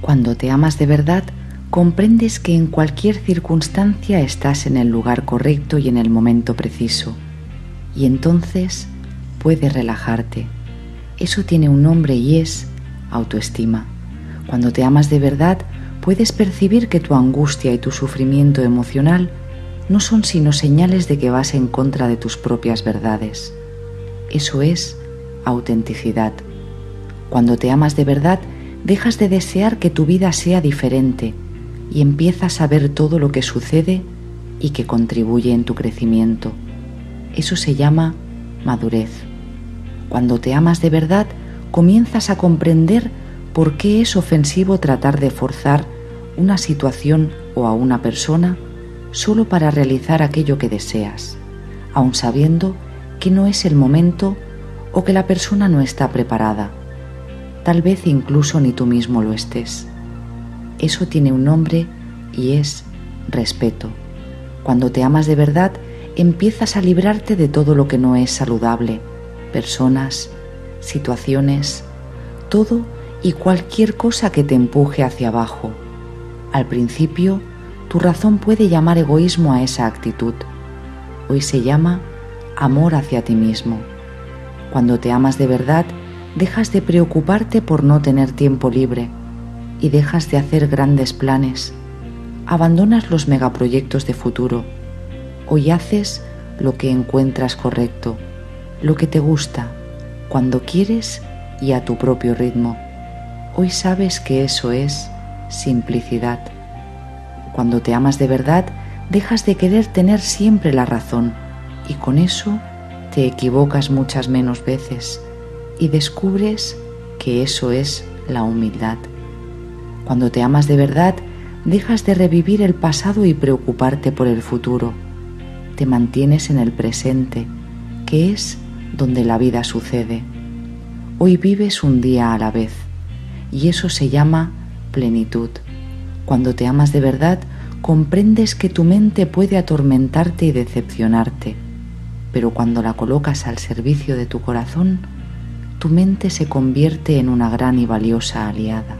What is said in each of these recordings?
Cuando te amas de verdad, comprendes que en cualquier circunstancia estás en el lugar correcto y en el momento preciso. Y entonces puedes relajarte. Eso tiene un nombre y es autoestima. Cuando te amas de verdad, puedes percibir que tu angustia y tu sufrimiento emocional no son sino señales de que vas en contra de tus propias verdades. Eso es autenticidad. Cuando te amas de verdad, dejas de desear que tu vida sea diferente y empiezas a ver todo lo que sucede y que contribuye en tu crecimiento. Eso se llama madurez. Cuando te amas de verdad, comienzas a comprender por qué es ofensivo tratar de forzar una situación o a una persona solo para realizar aquello que deseas, aun sabiendo que no es el momento o que la persona no está preparada. Tal vez incluso ni tú mismo lo estés. Eso tiene un nombre y es respeto. Cuando te amas de verdad, empiezas a librarte de todo lo que no es saludable, personas, situaciones, todo y cualquier cosa que te empuje hacia abajo. Al principio, tu razón puede llamar egoísmo a esa actitud. Hoy se llama amor hacia ti mismo. Cuando te amas de verdad, dejas de preocuparte por no tener tiempo libre y dejas de hacer grandes planes. Abandonas los megaproyectos de futuro. Hoy haces lo que encuentras correcto, lo que te gusta, cuando quieres y a tu propio ritmo. Hoy sabes que eso es simplicidad. Cuando te amas de verdad, dejas de querer tener siempre la razón y con eso te equivocas muchas menos veces y descubres que eso es la humildad. Cuando te amas de verdad, dejas de revivir el pasado y preocuparte por el futuro. Te mantienes en el presente, que es donde la vida sucede. Hoy vives un día a la vez y eso se llama plenitud. Cuando te amas de verdad, comprendes que tu mente puede atormentarte y decepcionarte, pero cuando la colocas al servicio de tu corazón, tu mente se convierte en una gran y valiosa aliada.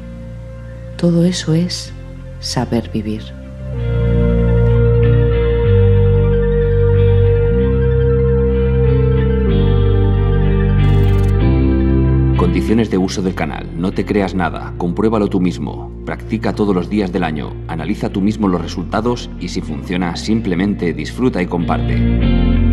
Todo eso es saber vivir. Condiciones de uso del canal. No te creas nada, compruébalo tú mismo. Practica todos los días del año, analiza tú mismo los resultados y si funciona simplemente disfruta y comparte.